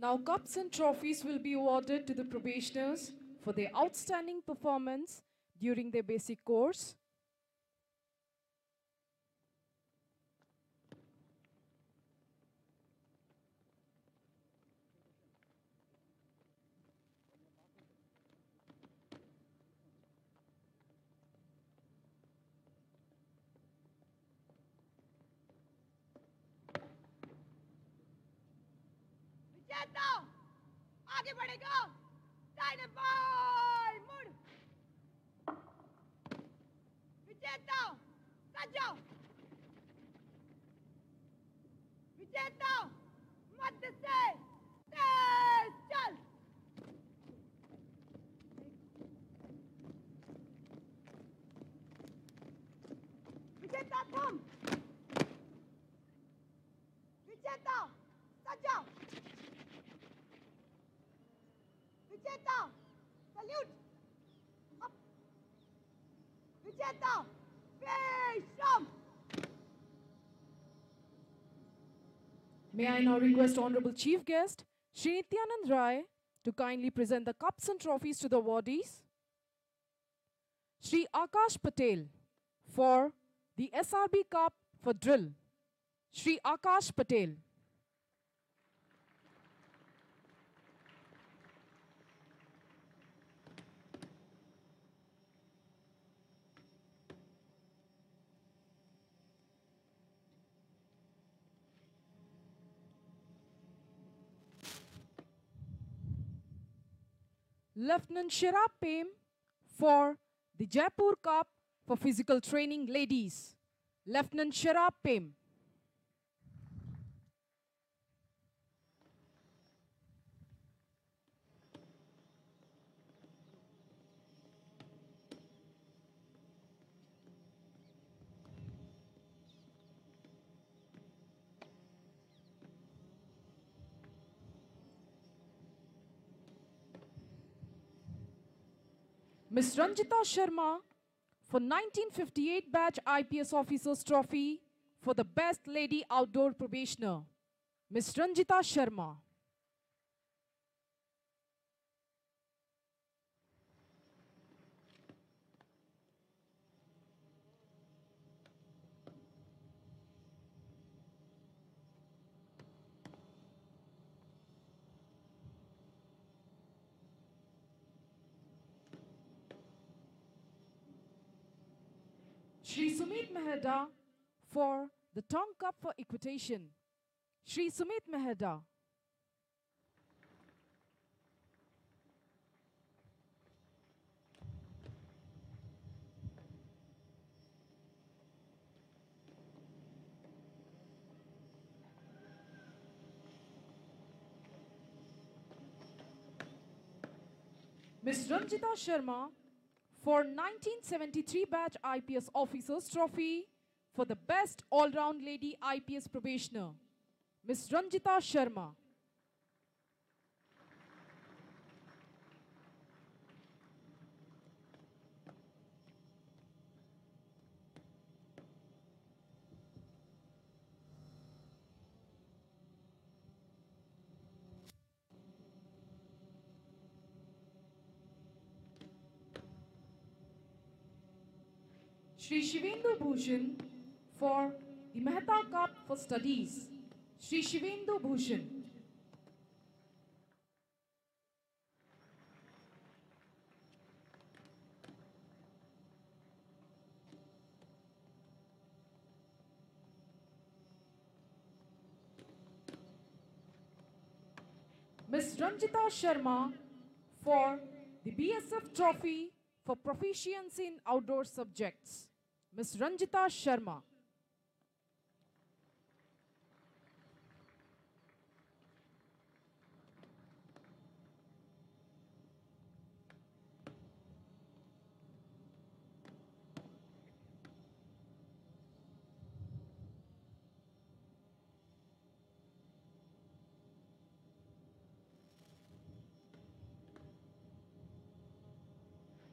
Now, cups and trophies will be awarded to the probationers for their outstanding performance during their basic course. आगे बढ़ेगा। बाएँ मुड़। विजेता सजाओ विजेता मध्य से। విజేత సెల్యూట్ విజేత వేషం May I now request Honorable Chief Guest Shri Nityanand Rai to kindly present the cups and trophies to the awardees. Shri Akash Patel for the SRB Cup for Drill. Shri Akash Patel. Lieutenant Sherab Pem for the Jaipur Cup for physical training ladies. Lieutenant Sherab Pem. Miss Ranjeeta Sharma for 1958 batch IPS Officers Trophy for the Best Lady Outdoor Probationer. Miss Ranjeeta Sharma. Shri Sumeet Meharda for the Tonk Cup for Equitation. Shri Sumeet Meharda. Miss Ranjeeta Sharma for 1973 batch IPS Officers Trophy for the Best All-Round Lady IPS Probationer. Miss Ranjeeta Sharma. Shri Shivendu Bhushan for the Mehta Cup for Studies. Sri Shivendu Bhushan. Miss Ranjeeta Sharma for the BSF Trophy for Proficiency in Outdoor Subjects. Miss Ranjeeta Sharma.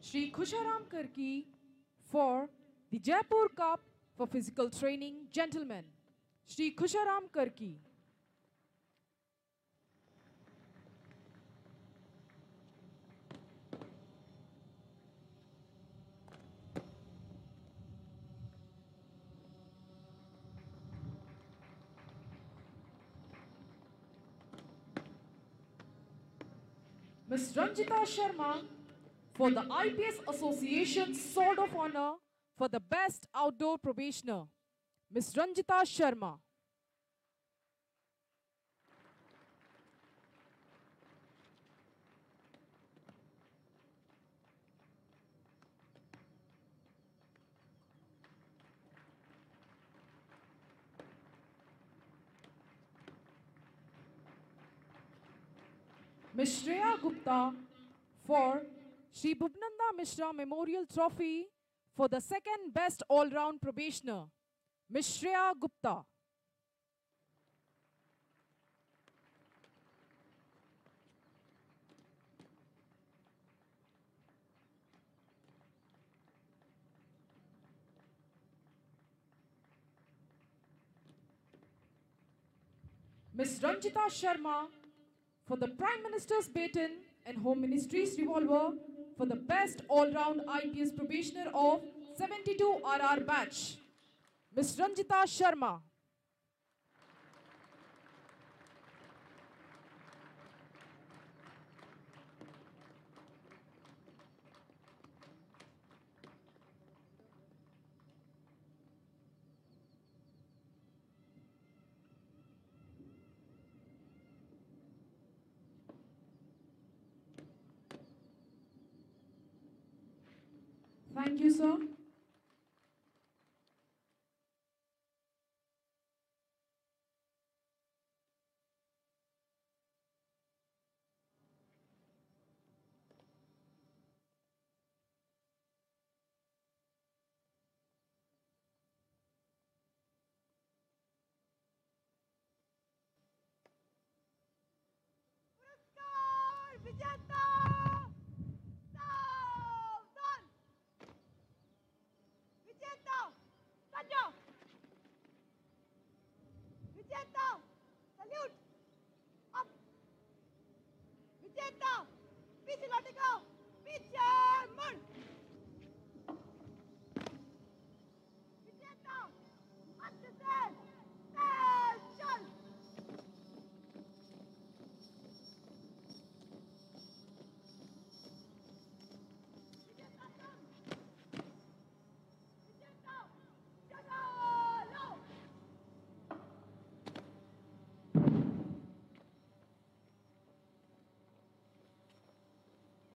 Shri Kusharam Karki for the Jaipur Cup for Physical Training Gentlemen, Shri Kusharam Karki. Ms. Ranjeeta Sharma for the IPS Association Sword of Honor for the Best Outdoor Probationer. Ms. Ranjeeta Sharma. Ms. Shreya Gupta for Shri Bhubananda Misra Memorial Trophy for the second best all-round probationer. Ms. Shreya Gupta. Ms. Ranjeeta Sharma for the Prime Minister's Baton and Home Ministry's Revolver for the Best All-Round IPS Probationer of 72 RR Batch. Ms. Ranjeeta Sharma. Thank you, sir. Jatah! Vicenta! Salute! Up! Vicenta! Peace in Vatican! Peace in